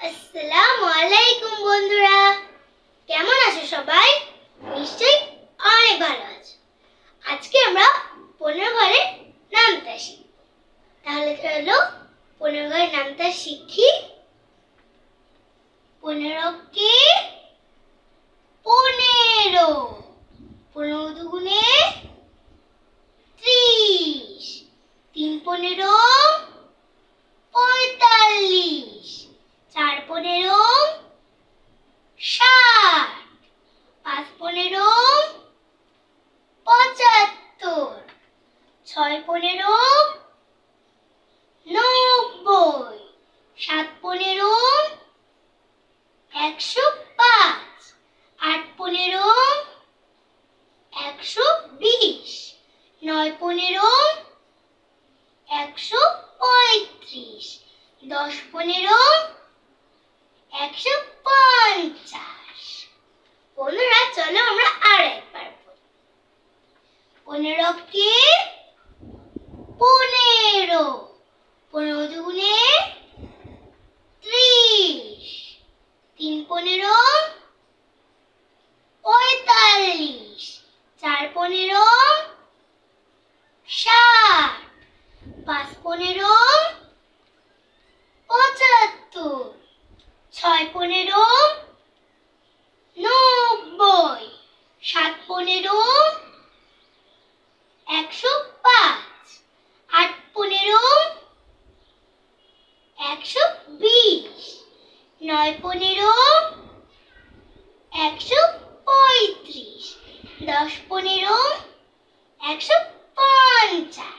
আসসালামু আলাইকুম বন্ধুরা। কেমন আছো সবাই? নিশ্চয়ই অনেক ভালো আছো। আজকে আমরা পনেরো ঘরের নামতা শিখব। তাহলে চলো পনেরো ঘরের নামতা শিখি। পনেরো কে পনেরো। পনেরো দুগুণে ত্রিশ। তিন পনেরো পঁয়তাল্লিশ চার পনেরো ষাট পাঁচ পনেরো পঁচাত্তর ছয় পনেরো, নব্বই। সাত পনেরো, একশো পাঁচ। আট পনেরো, একশো বিশ। নয় পনেরো, একশো পঁয়ত্রিশ। দশ পনেরো, একশো পঞ্চাশ। পনেরো চলো আমরা আর একবার পনেরো কে পনেরো। পনেরো দুগুণে ত্রিশ। তিন পনেরো, পঁয়তাল্লিশ। চার পনেরো, ষাট। পাঁচ পনেরো, পঁচাত্তর। ছয় পনেরো, নব্বই। সাত পনেরো, একশো পাঁচ আট পনেরো একশো বিশ। নয় পনেরো একশো পঁয়ত্রিশ। দশ পনেরো একশো পঞ্চাশ।